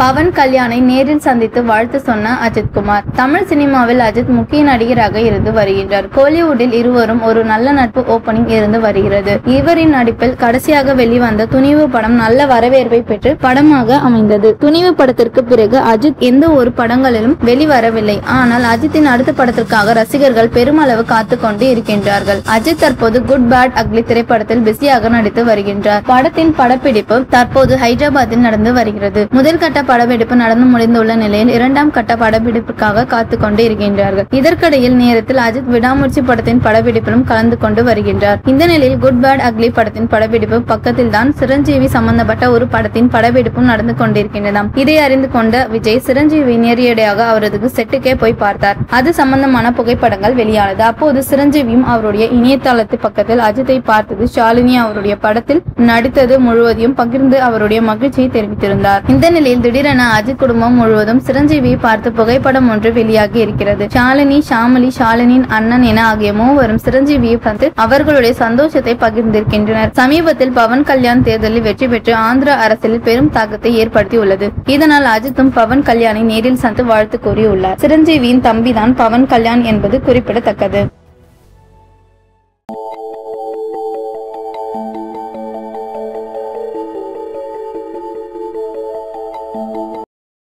பவன் கல்யாணை நேரில் சந்தித்து வாழ்த்து சொன்ன அஜித்குமார் தமிழ் சினிமாவில் அஜித் முக்கிய நடிகராக இருந்து வருகின்றார். கோலிவுட்டில் இருவரும் ஒரு நல்ல நட்பு ஓபனிங் இருந்து வருகிறது. இவரின் நடிப்பில் கடைசியாக வெளிவந்த துணிவு படம் நல்ல வரவேற்பை பெற்று படமாக அமைந்தது. துணிவு படத்திற்கு பிறகு அஜித் எந்த ஒரு படங்களிலும் வெளிவரவில்லை. ஆனால் அஜித்தின் அடுத்த படத்திற்காக ரசிகர்கள் பெருமளவு காத்து கொண்டு இருக்கின்றார்கள். அஜித் தற்போது குட் பேட் அக்லி திரைப்படத்தில் பிஸியாக நடித்து வருகின்றார். படத்தின் படப்பிடிப்பு தற்போது ஹைதராபாத்தில் நடந்து வருகிறது. முதல் கட்ட படப்பிடிப்பு நடந்து முடிந்துள்ள நிலையில் இரண்டாம் கட்ட படப்பிடிப்புக்காக காத்து கொண்டு இருக்கின்றார்கள். இதற்கிடையில் நேரத்தில் அஜித் விடாமூர்ச்சி படத்தின் படப்பிடிப்பிலும் கலந்து கொண்டு வருகின்றார். இந்த நிலையில் குட் பேட் அக்லி படத்தின் படப்பிடிப்பு பக்கத்தில் தான் சிரஞ்சீவி சம்பந்தப்பட்ட ஒரு படத்தின் படப்பிடிப்பும் நடந்து கொண்டிருக்கின்றதாம் இதை அறிந்து கொண்ட விஜய் சிரஞ்சீவி நேரடியாக அவரது செட்டுக்கே போய் பார்த்தார். அது சம்பந்தமான புகைப்படங்கள் வெளியானது. அப்போது சிரஞ்சீவியும் அவருடைய இணையதளத்து பக்கத்தில் அஜித்தை பார்த்தது. ஷாலினி அவருடைய படத்தில் நடித்தது முழுவதையும் பகிர்ந்து அவருடைய மகிழ்ச்சியை தெரிவித்திருந்தார். இந்த நிலையில் திடீர் திடீரென அஜித் குடும்பம் முழுவதும் சிரஞ்சீவியை பார்த்து புகைப்படம் ஒன்று வெளியாகி இருக்கிறது. ஷாலினி ஷாமலி ஷாலினின் அண்ணன் என ஆகிய மூவரும் சிரஞ்சீவியை பார்த்து அவர்களுடைய சந்தோஷத்தை பகிர்ந்திருக்கின்றனர். சமீபத்தில் பவன் கல்யாண் தேர்தலில் வெற்றி பெற்று ஆந்திர அரசியலில் பெரும் தாக்கத்தை ஏற்படுத்தியுள்ளது. இதனால் அஜித்தும் பவன் கல்யாணை நேரில் சந்தித்து வாழ்த்து கூறியுள்ளார். சிரஞ்சீவியின் தம்பிதான் பவன் கல்யாண் என்பது குறிப்பிடத்தக்கது.